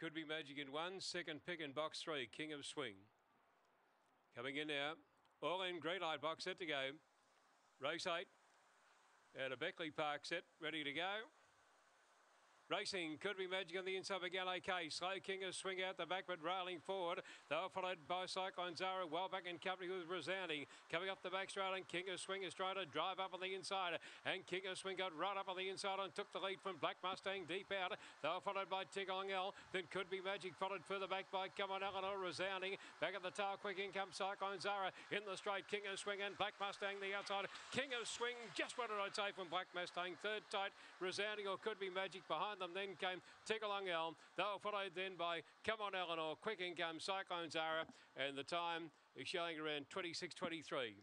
Could be Magic in one. Second pick in box three. King of Swing. Coming in now. All in green light box set to go. Race eight. Out of Beckley Park set. Ready to go. Racing could be magic on the inside of Galley K. Slow King of swing out the back, but railing forward. They were followed by Cyclone Zara, well back in company with Resounding. Coming up the back straight, and King of Swing is trying to drive up on the inside. And King of Swing got right up on the inside and took the lead from Black Mustang deep out. They were followed by Tickling L. Then could be magic, followed further back by Come on Eleanor Resounding. Back at the tail, Quick Income, Cyclone Zara. In the straight, King of Swing and Black Mustang the outside. King of Swing, just what did I say from Black Mustang? Third tight, Resounding or could be magic behind them. Then came Tick Along Elm. They were followed then by Come On Eleanor, Quick Income, Cyclone Zara, and the time is showing around 26.23.